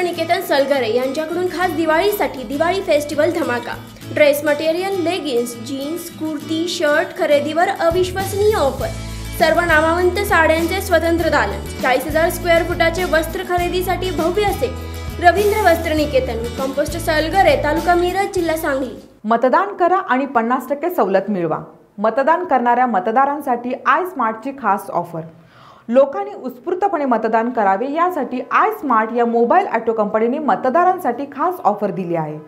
निकेतन सलगरे यांच्याकडून खास दिवाळीसाठी दिवाळी फेस्टिवल धमाका. Dress material leggings jeans kurti shirt खरेदीवर अविश्वसनीय ऑफर. सर्व नामावंत साड्यांचे स्वतंत्र दालन. चाळीस हजार स्क्वेअर फुटाचे वस्त्र खरेदीसाठी भव्य असे. रवींद्र वस्त्र निकेतन कंपोस्ट सलगरे तालुका मिरज जिल्हा सांगली. मतदान करा आणि पन्नास टक्के सवलत मिळवा. मतदान करणाऱ्या मतदारांसाठी आय स्मार्टची खास ऑफर. लोकांनी उत्स्फूर्तपणे मतदान करावे यासाठी आय स्मार्ट या मोबाईल ऑटो कंपनीने मतदारांसाठी खास ऑफर दिली आहे.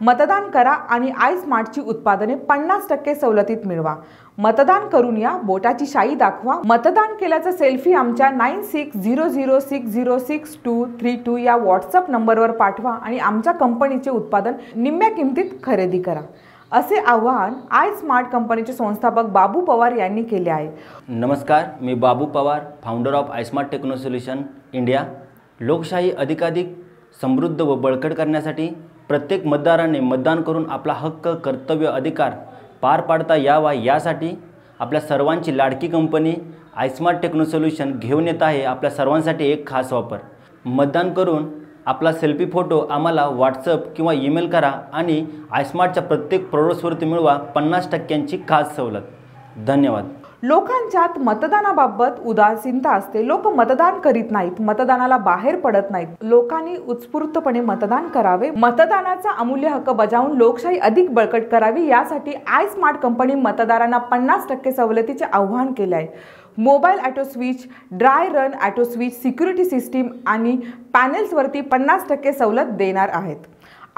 मतदान करा आणि आय स्मार्टची उत्पादने पन्नास टक्के सवलतीत मिळवा. मतदान करून या बोटाची शाई दाखवा. मतदान केल्याचा सेल्फी आमच्या nine six zero zero six zero six two three two या व्हॉट्सअप नंबरवर पाठवा आणि आमच्या कंपनीचे उत्पादन निम्म्या किमतीत खरेदी करा. असे आवाहन आय स्मार्ट कंपनीचे संस्थापक बाबू पवार यांनी केले आहे. नमस्कार मी Babu Pawar founder of iSmart techno solution India लोकशाही अधिकाधिक समृद्ध व बळकट करण्यासाठी प्रत्येक मतदाराने मतदान करून आपला हक्क कर्तव्य अधिकार पार पाडता यावा यासाठी आपल्या सर्वांची लाडकी कंपनी आयस्मार्ट टेक्नो सोल्युशन घेऊन येत आहे आपल्या सर्वांसाठी एक खास वापर. मतदान करून आपला सेल्फी फोटो आम्हाला व्हॉट्सअप किंवा ईमेल करा आणि आयस्मार्टच्या प्रत्येक प्रोडक्ट्सवरती मिळवा पन्नास टक्क्यांची खास सवलत. धन्यवाद. लोकांच्यात मतदानाबाबत उदासीनता असते. लोक मतदान करीत नाहीत मतदानाला बाहेर पडत नाहीत. लोकांनी उत्स्फूर्तपणे मतदान करावे. मतदानाचा अमूल्य हक्क बजावून लोकशाही अधिक बळकट करावी यासाठी आय स्मार्ट कंपनी मतदारांना पन्नास टक्के सवलतीचे आव्हान केले आहे mobile auto switch dry run auto switch security system आणि पॅनेल्सवरती पन्नास टक्के सवलत देणार आहेत.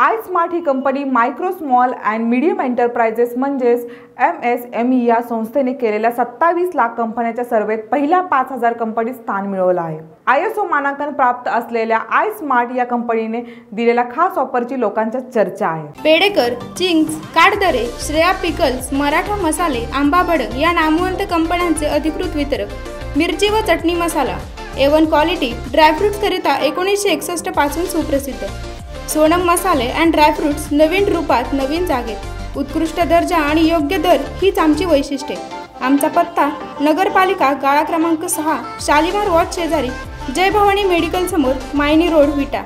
I smart he company micro small and medium enterprises म्हणजेच एम एस एम ई या संस्थेने केलेल्या सत्तावीस लाख कंपन्यांच्या सर्वेत पहिल्या पाच हजार कंपनीत स्थान मिळवलं आहे. आय एस ओ मानांकन प्राप्त असलेल्या आय स्मार्ट या कंपनीने दिलेल्या खास ऑफरची लोकांच्या चर्चा आहे. पेडेकर चिंग्स काडदरे श्रेया पिकल्स मराठा मसाले आंबा भडक या नामवंत कंपन्यांचे अधिकृत वितरक मिरची व चटणी मसाला एवन क्वालिटी ड्रायफ्रुट्सकरिता एकोणीसशे एकसष्टपासून सुप्रसिद्ध. सोनम मसाले अँड ड्रायफ्रुट्स नवीन रूपात नवीन जागेत. उत्कृष्ट दर्जा आणि योग्य दर हीच आमची वैशिष्ट्ये. आमचा पत्ता नगरपालिका गाळा क्रमांक सहा शालिमार वॉच शेजारी जय भवानी मेडिकल समोर मायनी रोड विटा.